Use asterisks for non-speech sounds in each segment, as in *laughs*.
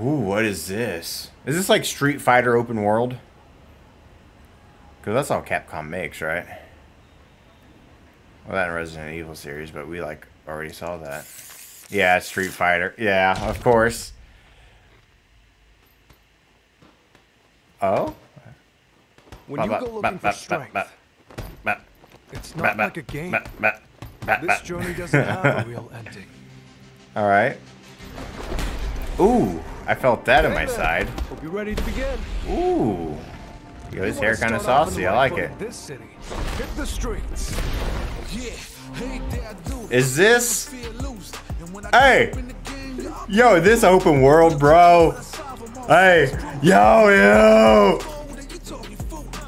Ooh, what is this? Is this like Street Fighter open world? Because that's all Capcom makes, right? Well, that in Resident Evil series, but we like already saw that. Yeah, Street Fighter. Yeah, of course. Oh? When you go looking for strength, it's not like a game. This journey doesn't have a real ending. *laughs* Alright. Ooh, I felt that in my side. Hope you're ready to begin. Ooh. Yo, his hair kind of saucy. I like it. This city. Hit the streets. Is this? Hey! Yo, this open world, bro. Hey, yo, yo.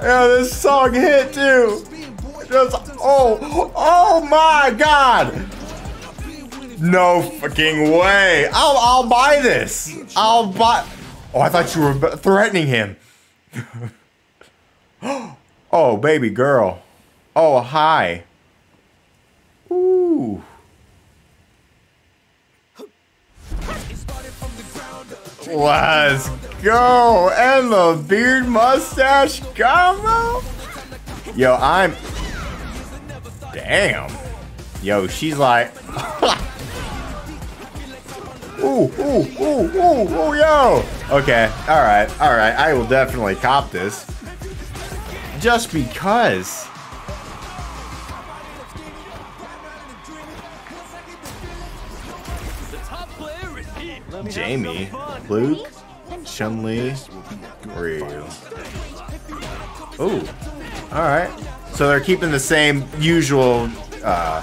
Yo, this song hit too. Just, oh, oh my God. No fucking way. I'll, I'll buy this. I'll buy. Oh, I thought you were threatening him. *gasps* oh, baby girl. Oh, hi. Ooh. Let's go. And the beard mustache combo. Yo, I'm. Damn. Yo, she's like. *laughs* ooh, ooh, ooh, ooh, ooh, yo. Okay, alright, alright. I will definitely cop this. Just because. Jamie, Luke, Chun-Li, Ryu. Ooh, alright. So they're keeping the same usual uh,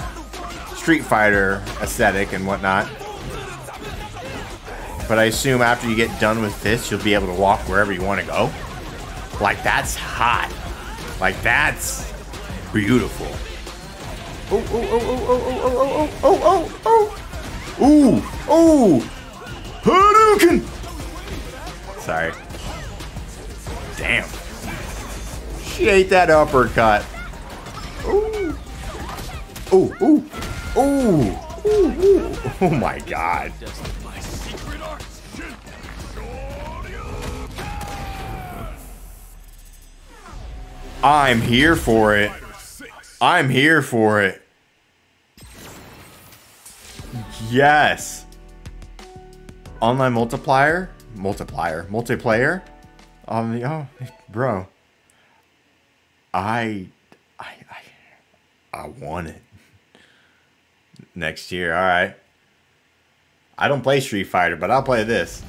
Street Fighter aesthetic and whatnot. But I assume after you get done with this, you'll be able to walk wherever you want to go. Like, that's hot. Like, that's beautiful. Oh, oh, oh, oh, oh, oh, oh, oh, oh, oh, oh. Oh! Ooh, ooh. Hadouken! Sorry. Damn. She ate that uppercut. Ooh. Ooh, ooh. Ooh. Ooh, ooh. Oh my god. I'm here for it. I'm here for it. Yes. Online multiplier? Multiplier. Multiplayer? Um, oh, bro. I, I, I, I want it. Next year, alright. I don't play Street Fighter, but I'll play this.